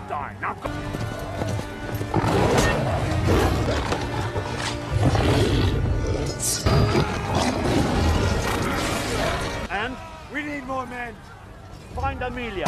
all die. Now go. And we need more men. Find Amelia.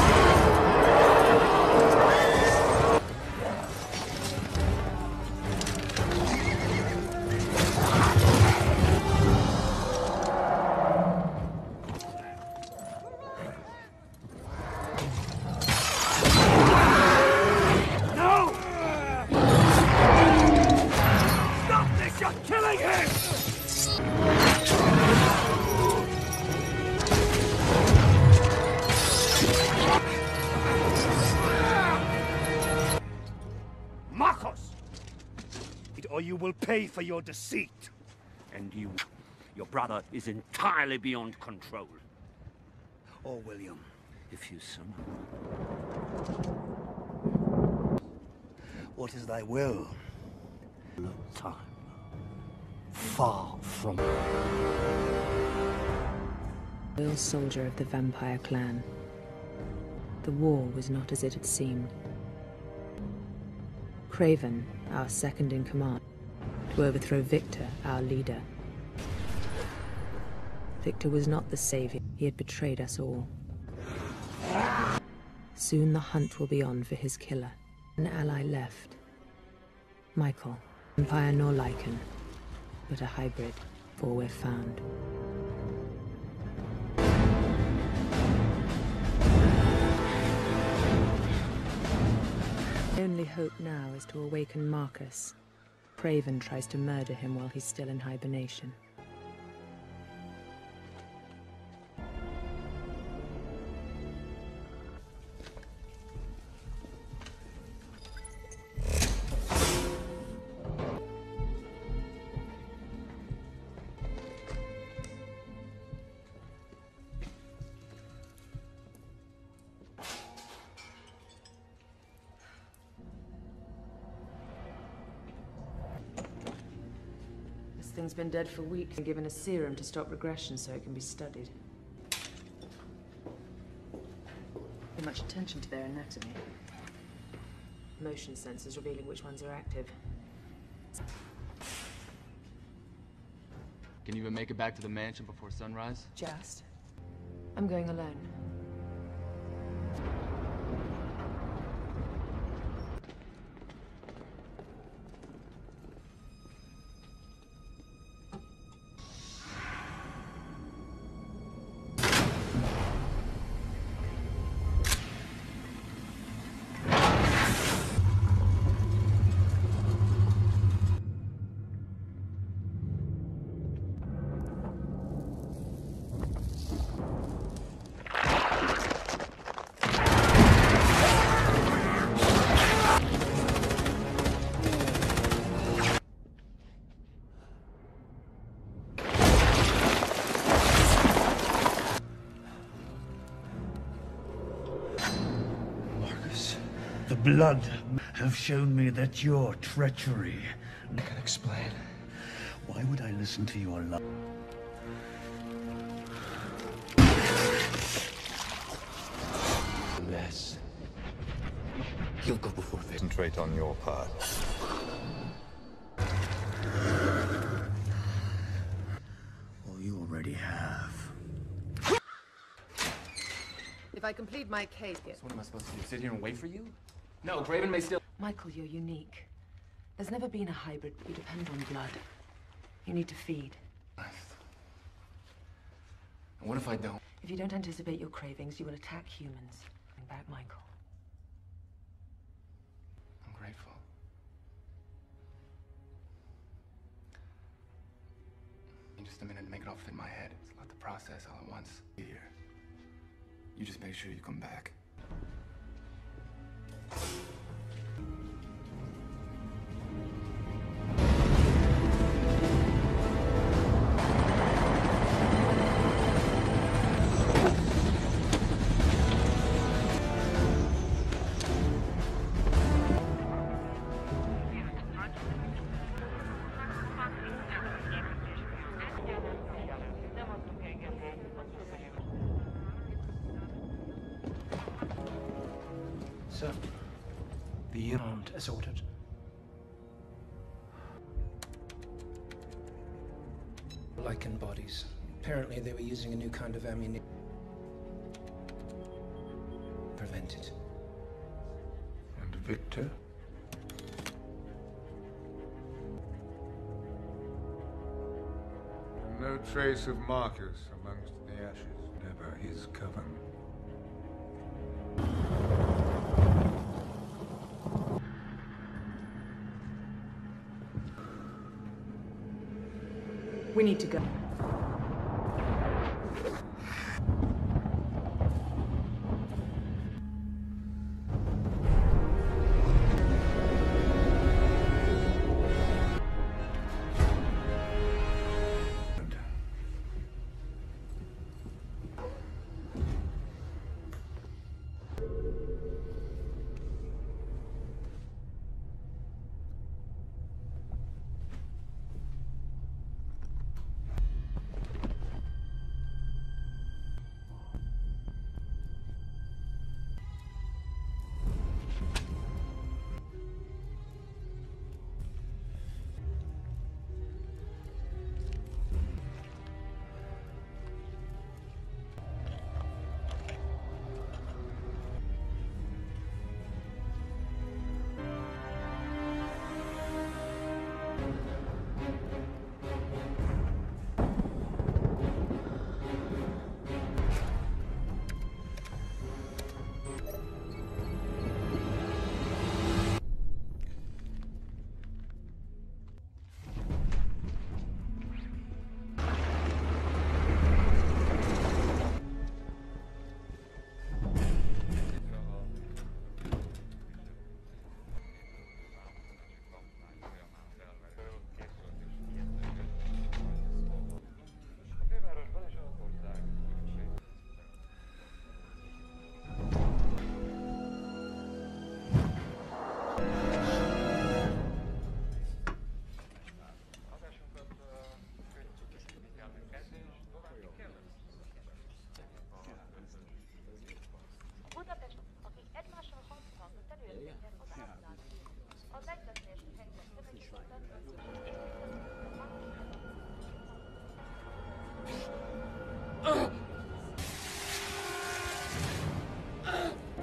Pay for your deceit. And you, your brother, is entirely beyond control. Or William, if you so. What is thy will? No time. Far from. Loyal soldier of the vampire clan. The war was not as it had seemed. Kraven, our second in command, to overthrow Victor, our leader. Victor was not the savior. He had betrayed us all. Soon the hunt will be on for his killer. An ally left. Michael, vampire nor Lycan, but a hybrid, for we're found. My only hope now is to awaken Marcus. Kraven tries to murder him while he's still in hibernation. Thing's been dead for weeks and given a serum to stop regression so it can be studied. Pay much attention to their anatomy. Motion sensors revealing which ones are active. Can you even make it back to the mansion before sunrise? Just. I'm going alone. Blood have shown me that your treachery. I can explain. Why would I listen to your love? Mess. You'll go before this. Concentrate on your part. Well, you already have. If I complete my case, yes. What am I supposed to do? Sit here and wait for you? No, Kraven may still. Michael, you're unique. There's never been a hybrid. You depend on blood. You need to feed. And what if I don't? If you don't anticipate your cravings, you will attack humans. Bring back Michael. I'm grateful. In just a minute to make it all fit in my head. It's a lot to process all at once. Here. You just make sure you come back. え? The armed as ordered. Lycan bodies. Apparently they were using a new kind of ammunition. Prevent it. And Victor? No trace of Marcus amongst the ashes. Never his coven. We need to go.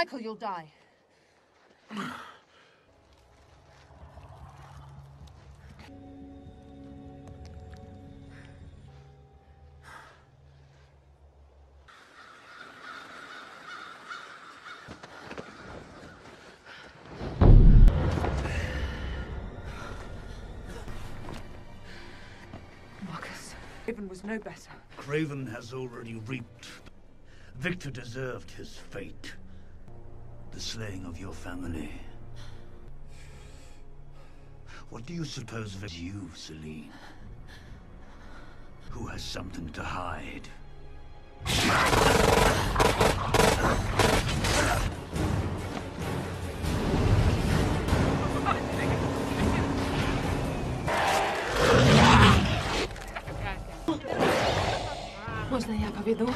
Michael, you'll die. Marcus, Raven was no better. Kraven has already reaped. Victor deserved his fate. The slaying of your family. What do you suppose of you, Selene? Who has something to hide? Można ja powiedział?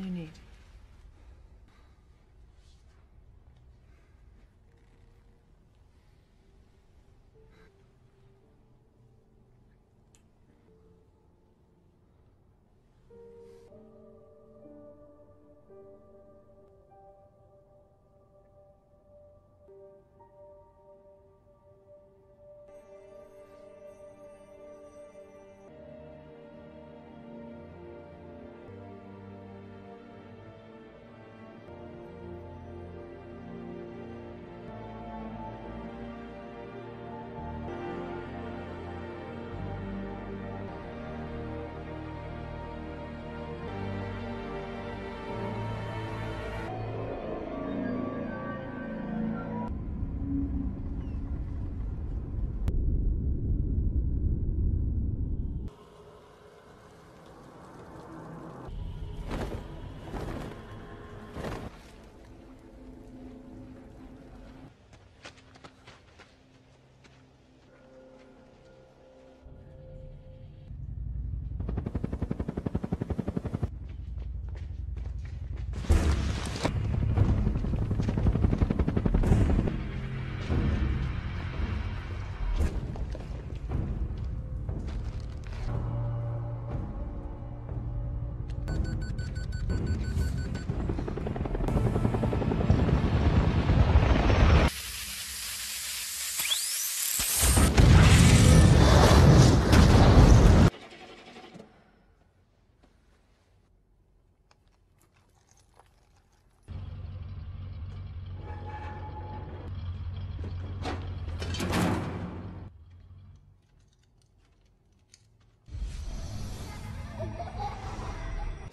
No need.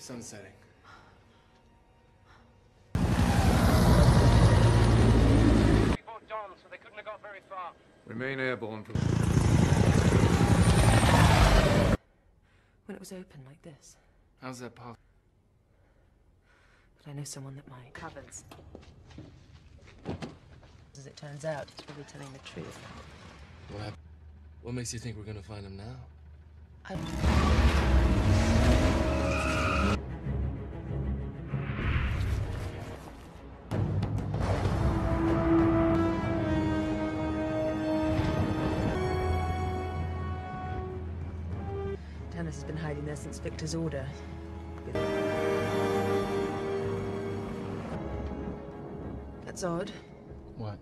Sun's setting. Before dawn, so they couldn't have got very far. Remain airborne for When it was open like this. How's that possible? But I know someone that might. Covens. As it turns out, he's probably telling the truth. What? What makes you think we're gonna find him now? I... has been hiding there since Victor's order. That's odd. What?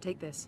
Take this.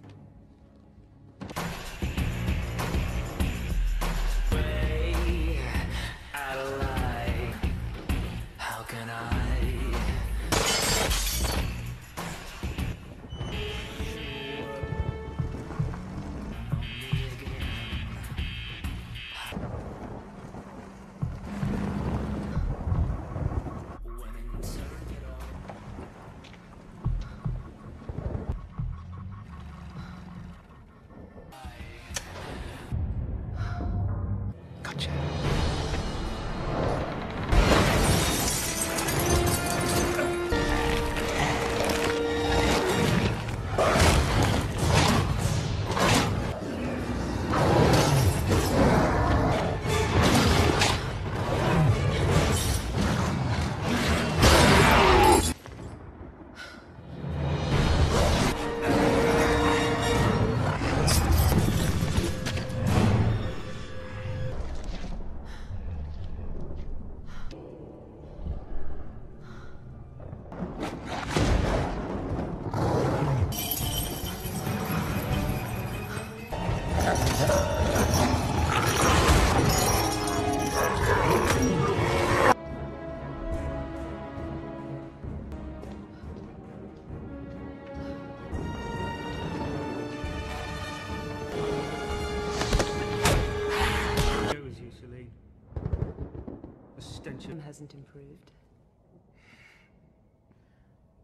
Hasn't improved.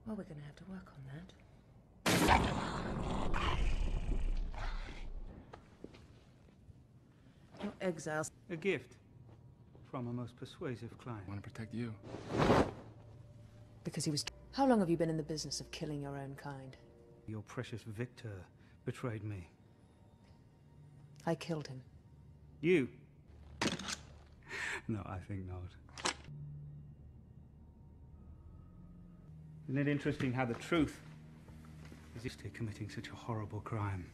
Well, we're going to have to work on that. Your exiles. A gift from a most persuasive client. I want to protect you. Because he was. How long have you been in the business of killing your own kind? Your precious Victor betrayed me. I killed him. You? no, I think not. Isn't it interesting how the truth is still committing such a horrible crime?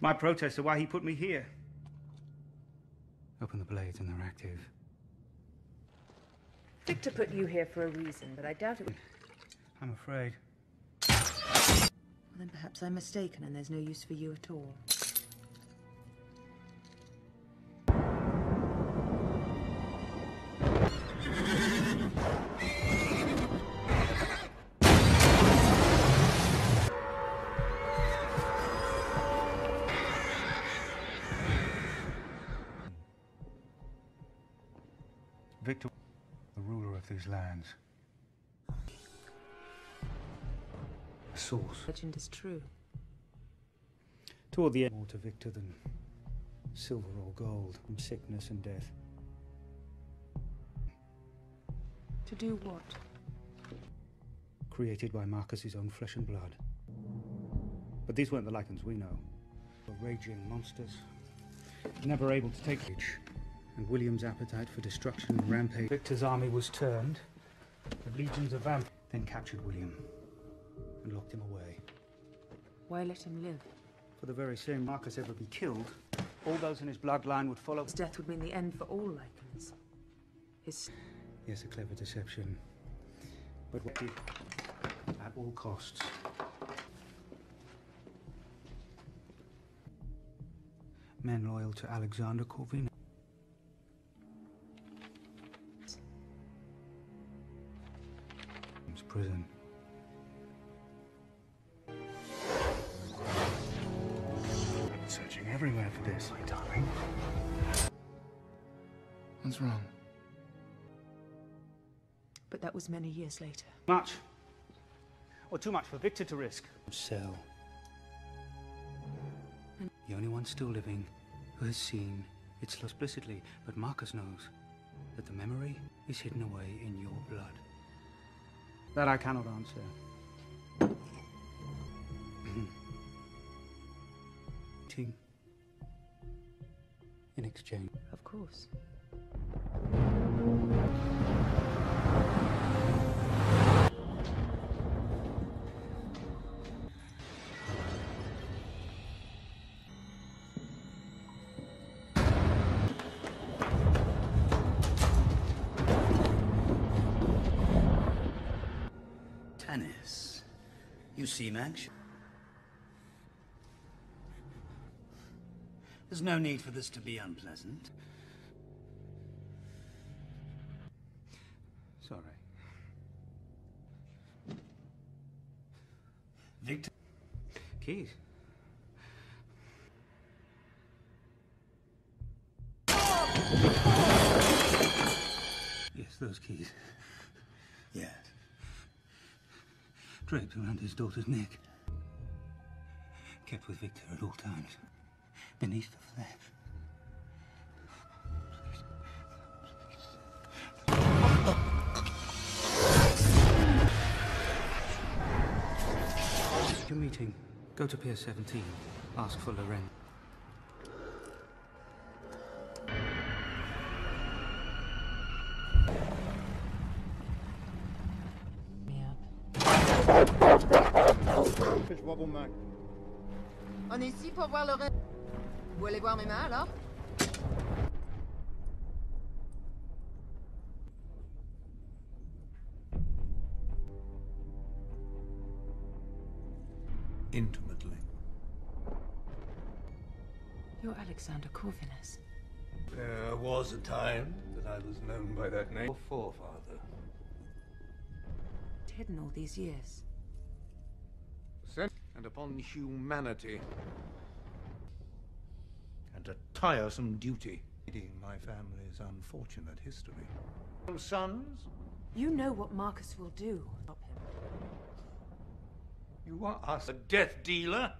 My protests are why he put me here. Open the blades and they're active. Victor put you here for a reason, but I doubt it. would- I'm afraid. Well, then perhaps I'm mistaken and there's no use for you at all. Source. Legend is true. Toward the end, more to Victor than silver or gold, from sickness and death. To do what? Created by Marcus's own flesh and blood. But these weren't the Lycans we know. Were raging monsters, never able to take each. And William's appetite for destruction and rampage. Victor's army was turned. The legions of vamp then captured William locked him away. Why let him live? For the very same Marcus ever be killed, all those in his bloodline would follow. His death would mean the end for all Lycans. His. Yes, a clever deception. But what at all costs. Men loyal to Alexander Corvinus. Prison. Everywhere for this, my darling. What's wrong? But that was many years later. Much. Or too much for Victor to risk. Cell. The only one still living who has seen its loss explicitly, but Marcus knows that the memory is hidden away in your blood. That I cannot answer. Ting. In exchange. Of course. Tennis. you seem anxious. There's no need for this to be unpleasant. Sorry. Victor. Keys. Yes, those keys. Yes. Draped around his daughter's neck. Kept with Victor at all times. Beneath the flesh. Your meeting. Go to Pier 17. Ask for Loren. Je vois vos mains. On est ici pour voir le reste. Vous allez voir mes mains alors Intimately. You're Alexander Corvinus. There was a time that I was known by that name. Your forefather. Hidden all these years. And upon humanity. And a tiresome duty. Reading my family's unfortunate history. Sons? You know what Marcus will do. Stop him. You want us a death dealer?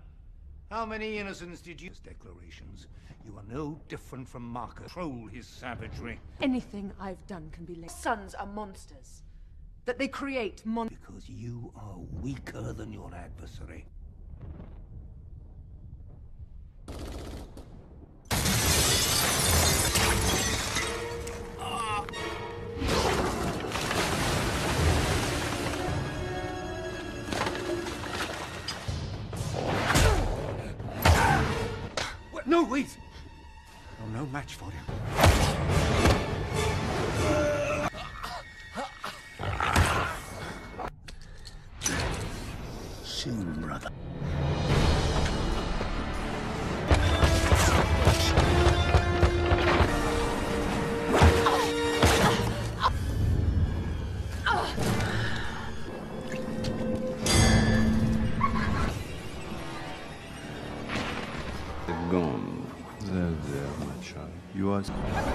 How many innocents did you... Declarations. You are no different from Marcus. Control his savagery. Anything I've done can be laid. Sons are monsters. That they create mon- Because you are weaker than your adversary. Wait! I'm no match for him. Child.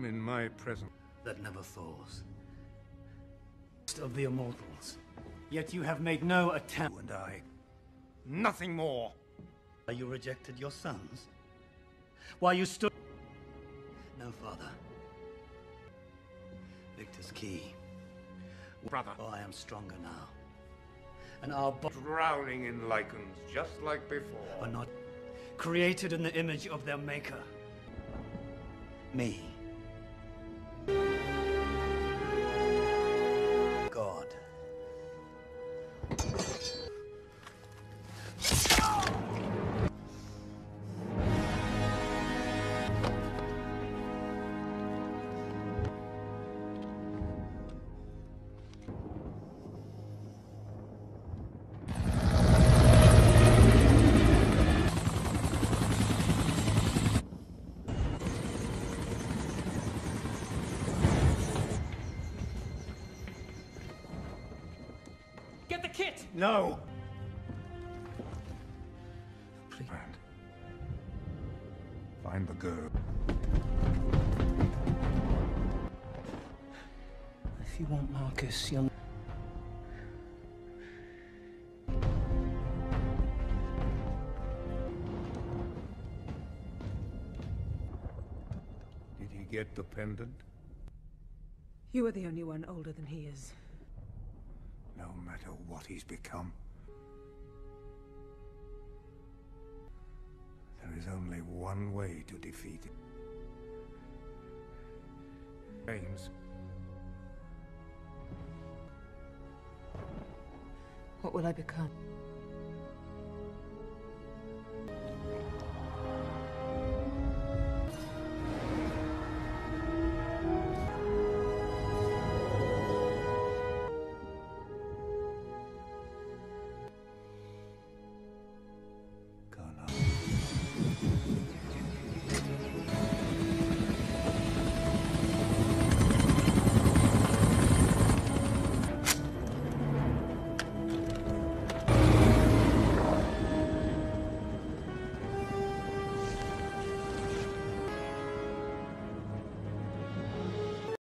Unwelcome in my presence. That never thaws. Of the immortals. Yet you have made no attempt. And I. Nothing more. Why you rejected your sons? Why you stood. No, father. Victor's key. Brother. Oh, I am stronger now. And our bo- Drowning in Lycans, just like before. are not created in the image of their maker. Me. No! Friend. Find the girl. If you want Marcus, you'll. Did he get the pendant? You are the only one older than he is. Matter what he's become. There is only one way to defeat him. James, What will I become?